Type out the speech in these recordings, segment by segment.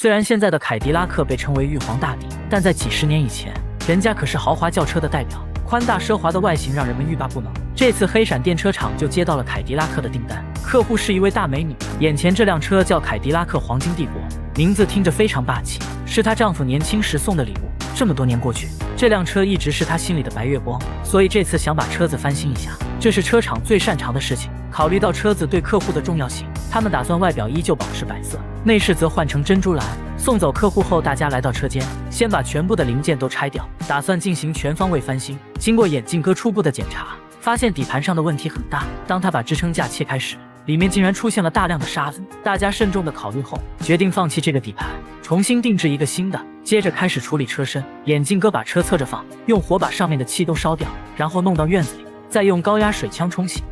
虽然现在的凯迪拉克被称为玉皇大帝，但在几十年以前，人家可是豪华轿车的代表，宽大奢华的外形让人们欲罢不能。这次黑闪电车厂就接到了凯迪拉克的订单，客户是一位大美女。眼前这辆车叫凯迪拉克黄金帝国，名字听着非常霸气，是她丈夫年轻时送的礼物。这么多年过去，这辆车一直是她心里的白月光，所以这次想把车子翻新一下，这是车厂最擅长的事情。考虑到车子对客户的重要性，他们打算外表依旧保持白色，内饰则换成珍珠蓝。送走客户后，大家来到车间，先把全部的零件都拆掉，打算进行全方位翻新。经过眼镜哥初步的检查，发现底盘上的问题很大。当他把支撑架切开时，里面竟然出现了大量的沙子。大家慎重的考虑后，决定放弃这个底盘，重新定制一个新的。接着开始处理车身。眼镜哥把车侧着放，用火把上面的漆都烧掉，然后弄到院子里，再用高压水枪冲洗。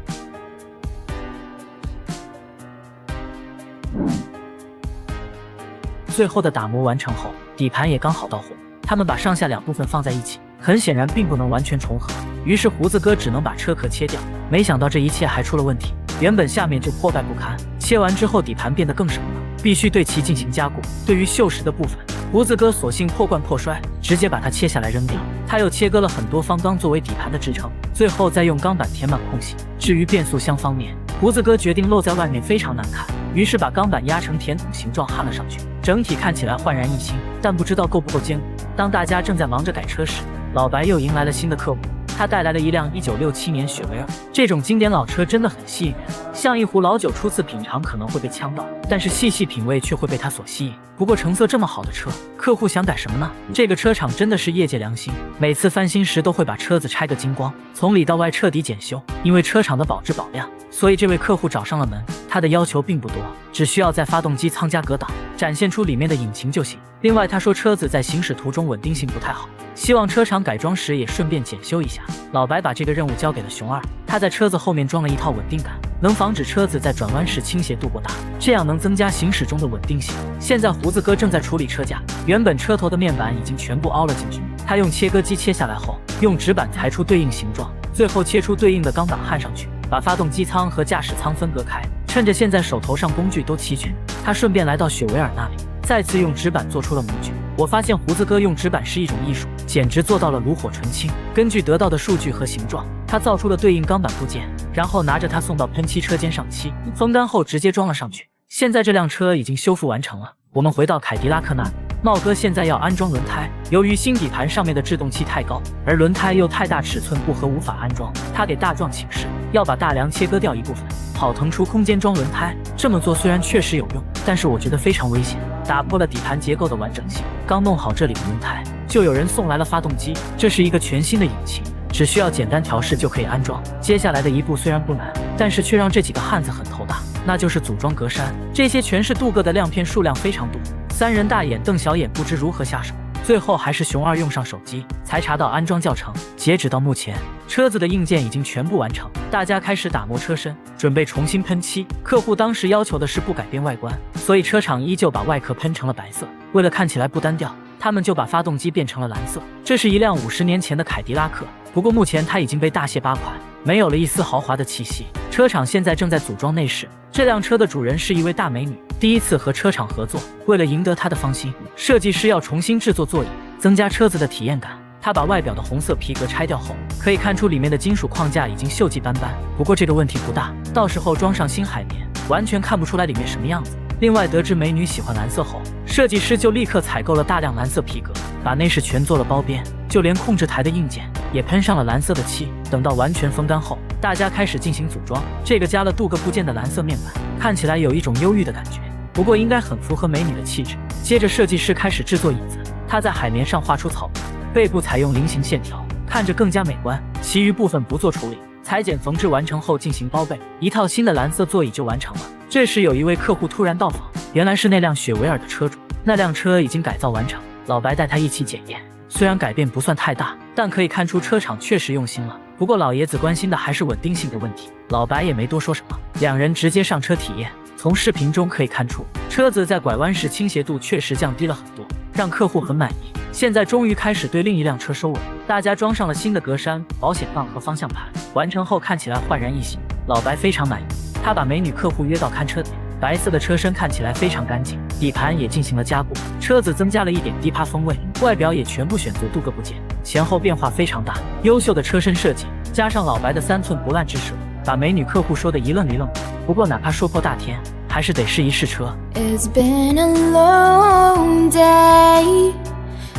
最后的打磨完成后，底盘也刚好到货。他们把上下两部分放在一起，很显然并不能完全重合。于是胡子哥只能把车壳切掉。没想到这一切还出了问题，原本下面就破败不堪，切完之后底盘变得更什么了，必须对其进行加固。对于锈蚀的部分，胡子哥索性破罐破摔，直接把它切下来扔掉。他又切割了很多方钢作为底盘的支撑，最后再用钢板填满空隙。至于变速箱方面，胡子哥决定露在外面非常难看，于是把钢板压成甜筒形状焊了上去。整体看起来焕然一新，但不知道够不够坚固。当大家正在忙着改车时，老白又迎来了新的客户。他带来了一辆1967年雪维尔，这种经典老车真的很吸引人，像一壶老酒，初次品尝可能会被呛到，但是细细品味却会被它所吸引。不过成色这么好的车，客户想改什么呢？这个车厂真的是业界良心，每次翻新时都会把车子拆个精光，从里到外彻底检修。因为车厂的保质保量，所以这位客户找上了门。他的要求并不多，只需要在发动机舱加格挡，展现出里面的引擎就行。另外，他说车子在行驶途中稳定性不太好，希望车厂改装时也顺便检修一下。老白把这个任务交给了熊二，他在车子后面装了一套稳定杆，能防止车子在转弯时倾斜度过大，这样能增加行驶中的稳定性。现在胡子哥正在处理车架，原本车头的面板已经全部凹了进去，他用切割机切下来后，用纸板裁出对应形状，最后切出对应的钢板焊上去，把发动机舱和驾驶舱分隔开。趁着现在手头上工具都齐全，他顺便来到雪维尔那里，再次用纸板做出了模具。我发现胡子哥用纸板是一种艺术，简直做到了炉火纯青。根据得到的数据和形状，他造出了对应钢板部件，然后拿着它送到喷漆车间上漆，风干后直接装了上去。现在这辆车已经修复完成了。我们回到凯迪拉克那里，茂哥现在要安装轮胎。由于新底盘上面的制动器太高，而轮胎又太大，尺寸不合，无法安装。他给大壮请示，要把大梁切割掉一部分，好腾出空间装轮胎。这么做虽然确实有用，但是我觉得非常危险，打破了底盘结构的完整性。刚弄好这里的轮胎，就有人送来了发动机。这是一个全新的引擎，只需要简单调试就可以安装。接下来的一步虽然不难，但是却让这几个汉子很头大。那就是组装格栅，这些全是镀铬的亮片，数量非常多。三人大眼瞪小眼，不知如何下手。最后还是熊二用上手机，才查到安装教程。截止到目前，车子的硬件已经全部完成，大家开始打磨车身，准备重新喷漆。客户当时要求的是不改变外观，所以车厂依旧把外壳喷成了白色。为了看起来不单调，他们就把发动机变成了蓝色。这是一辆五十年前的凯迪拉克，不过目前它已经被大卸八块，没有了一丝豪华的气息。车厂现在正在组装内饰。这辆车的主人是一位大美女，第一次和车厂合作。为了赢得她的芳心，设计师要重新制作座椅，增加车子的体验感。他把外表的红色皮革拆掉后，可以看出里面的金属框架已经锈迹斑斑。不过这个问题不大，到时候装上新海绵，完全看不出来里面什么样子。另外，得知美女喜欢蓝色后，设计师就立刻采购了大量蓝色皮革，把内饰全做了包边，就连控制台的硬件也喷上了蓝色的漆。等到完全风干后，大家开始进行组装。这个加了镀铬部件的蓝色面板，看起来有一种忧郁的感觉，不过应该很符合美女的气质。接着，设计师开始制作椅子，他在海绵上画出草图，背部采用菱形线条，看着更加美观。其余部分不做处理，裁剪缝制完成后进行包背，一套新的蓝色座椅就完成了。这时，有一位客户突然到访，原来是那辆雪维尔的车主。那辆车已经改造完成，老白带他一起检验。虽然改变不算太大，但可以看出车厂确实用心了。不过老爷子关心的还是稳定性的问题，老白也没多说什么，两人直接上车体验。从视频中可以看出，车子在拐弯时倾斜度确实降低了很多，让客户很满意。现在终于开始对另一辆车收尾，大家装上了新的格栅、保险杠和方向盘，完成后看起来焕然一新。老白非常满意。他把美女客户约到看车点，白色的车身看起来非常干净，底盘也进行了加固，车子增加了一点低趴风味，外表也全部选择镀铬部件，前后变化非常大。优秀的车身设计，加上老白的三寸不烂之舌，把美女客户说的一愣一愣的。不过哪怕说破大天，还是得试一试车。It's been a long day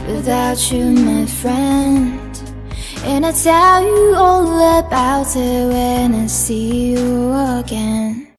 without you, my friend. And I tell you all about it when I see you again.